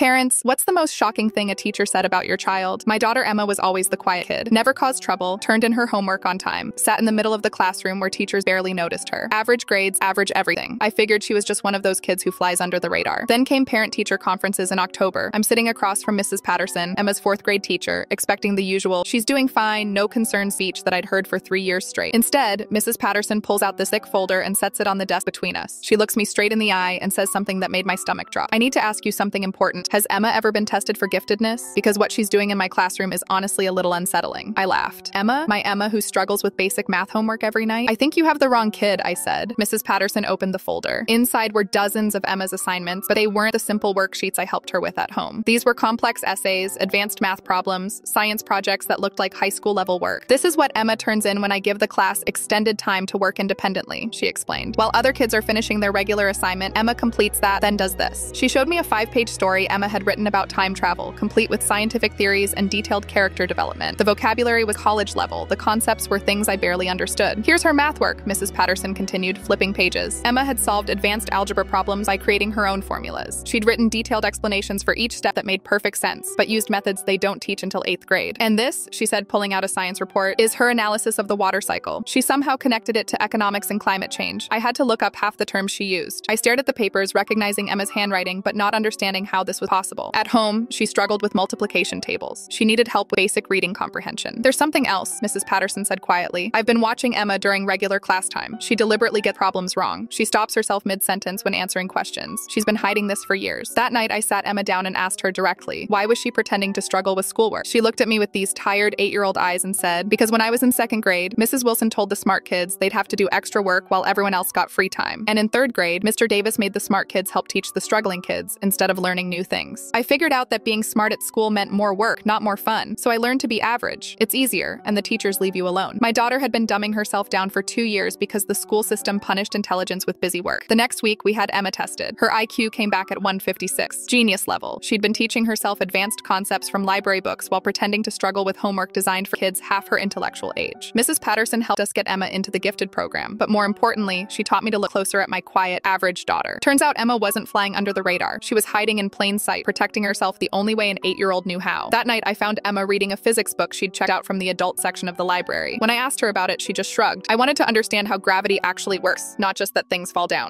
Parents, what's the most shocking thing a teacher said about your child? My daughter Emma was always the quiet kid, never caused trouble, turned in her homework on time, sat in the middle of the classroom where teachers barely noticed her. Average grades, average everything. I figured she was just one of those kids who flies under the radar. Then came parent teacher conferences in October. I'm sitting across from Mrs. Patterson, Emma's fourth grade teacher, expecting the usual, she's doing fine, no concern speech that I'd heard for three years straight. Instead, Mrs. Patterson pulls out the thick folder and sets it on the desk between us. She looks me straight in the eye and says something that made my stomach drop. I need to ask you something important. Has Emma ever been tested for giftedness? Because what she's doing in my classroom is honestly a little unsettling. I laughed. Emma? My Emma who struggles with basic math homework every night? I think you have the wrong kid, I said. Mrs. Patterson opened the folder. Inside were dozens of Emma's assignments, but they weren't the simple worksheets I helped her with at home. These were complex essays, advanced math problems, science projects that looked like high school level work. This is what Emma turns in when I give the class extended time to work independently, she explained. While other kids are finishing their regular assignment, Emma completes that, then does this. She showed me a five page story Emma had written about time travel, complete with scientific theories and detailed character development. The vocabulary was college level, the concepts were things I barely understood. Here's her math work, Mrs. Patterson continued, flipping pages. Emma had solved advanced algebra problems by creating her own formulas. She'd written detailed explanations for each step that made perfect sense, but used methods they don't teach until eighth grade. And this, she said, pulling out a science report, is her analysis of the water cycle. She somehow connected it to economics and climate change. I had to look up half the terms she used. I stared at the papers, recognizing Emma's handwriting, but not understanding how this was possible. At home, she struggled with multiplication tables. She needed help with basic reading comprehension. There's something else, Mrs. Patterson said quietly. I've been watching Emma during regular class time. She deliberately gets problems wrong. She stops herself mid sentence when answering questions. She's been hiding this for years. That night, I sat Emma down and asked her directly, why was she pretending to struggle with schoolwork? She looked at me with these tired eight year old eyes and said, because when I was in second grade, Mrs. Wilson told the smart kids they'd have to do extra work while everyone else got free time. And in third grade, Mr. Davis made the smart kids help teach the struggling kids instead of learning new things. I figured out that being smart at school meant more work, not more fun. So I learned to be average. It's easier, and the teachers leave you alone. My daughter had been dumbing herself down for two years because the school system punished intelligence with busy work. The next week, we had Emma tested. Her IQ came back at 156, genius level. She'd been teaching herself advanced concepts from library books while pretending to struggle with homework designed for kids half her intellectual age. Mrs. Patterson helped us get Emma into the gifted program, but more importantly, she taught me to look closer at my quiet, average daughter. Turns out Emma wasn't flying under the radar. She was hiding in plain sight, protecting herself the only way an eight year old knew how. That night, I found Emma reading a physics book she'd checked out from the adult section of the library. When I asked her about it, she just shrugged. I wanted to understand how gravity actually works, not just that things fall down.